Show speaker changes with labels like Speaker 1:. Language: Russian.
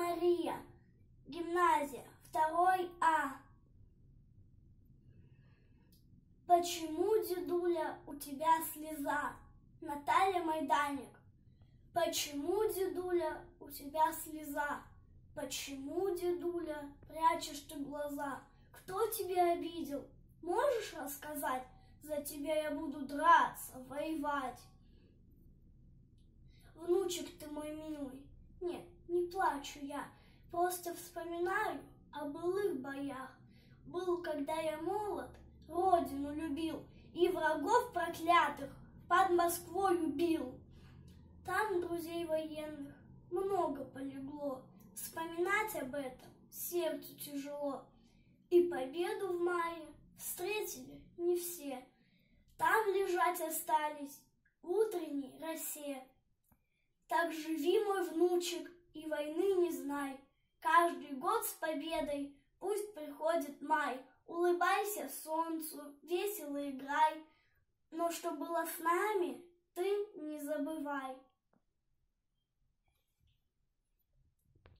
Speaker 1: Мария, гимназия, второй А. Почему, дедуля, у тебя слеза? Наталья Майданик. Почему, дедуля, у тебя слеза? Почему, дедуля, прячешь ты глаза? Кто тебя обидел? Можешь рассказать? За тебя я буду драться, воевать. Внучек ты мой милый, нет, не плачу я, просто вспоминаю о былых боях. Был, когда я молод, родину любил и врагов проклятых под Москвой убил. Там друзей военных много полегло, вспоминать об этом сердцу тяжело. И победу в мае встретили не все, там лежать остались утренней росе. Так живи, мой внучек, и войны не знай. Каждый год с победой пусть приходит май. Улыбайся солнцу, весело играй. Но что было с нами, ты не забывай.